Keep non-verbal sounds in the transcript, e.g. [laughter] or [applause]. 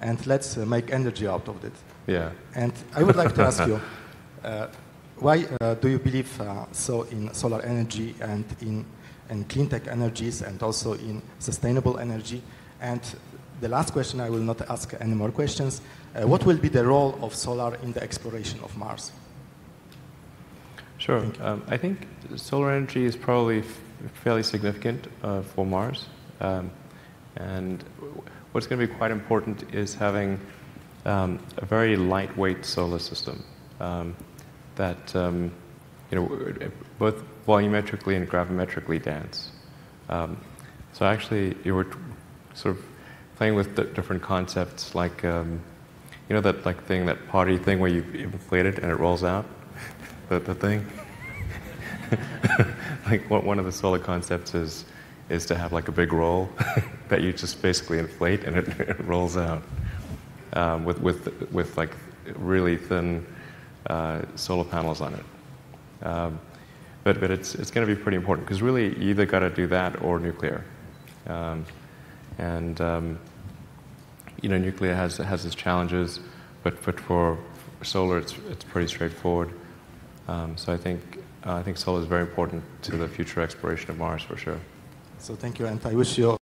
and let's uh, make energy out of it. Yeah. And I would like to ask you, [laughs] uh, why uh, do you believe uh, so in solar energy and in, in clean tech energies and also in sustainable energy? And the last question, I will not ask any more questions. Uh, what will be the role of solar in the exploration of Mars? Sure. Um, I think solar energy is probably fairly significant uh, for Mars. Um, and what's going to be quite important is having um, a very lightweight solar system um, that, um, you know, both volumetrically and gravimetrically dense. Um, so actually, you were sort of playing with different concepts like, um, you know, that like thing, that potty thing where you inflate it and it rolls out, [laughs] the, the thing. [laughs] like one of the solar concepts is is to have like a big roll [laughs] that you just basically inflate and it, it [laughs] rolls out um, with, with, with like really thin uh, solar panels on it. Um, but, but it's, it's going to be pretty important because really you either got to do that or nuclear. Um, and um, you know, nuclear has, has its challenges, but, but for, solar it's, it's pretty straightforward. Um, so I think, uh, I think solar is very important to the future exploration of Mars for sure. So thank you, and I wish you